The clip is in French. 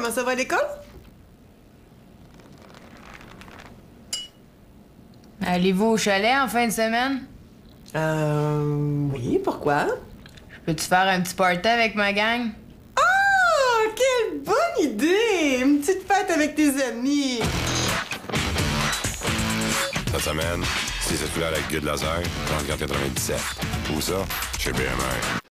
comment ça va à l'école? Allez-vous au chalet en fin de semaine? Euh. Oui, pourquoi? Je Peux-tu faire un petit party avec ma gang? Oh, quelle bonne idée! Une petite fête avec tes amis. Cette semaine, c'est circulaire avec Guy de Laser, 3497. Où ça? Chez BMR.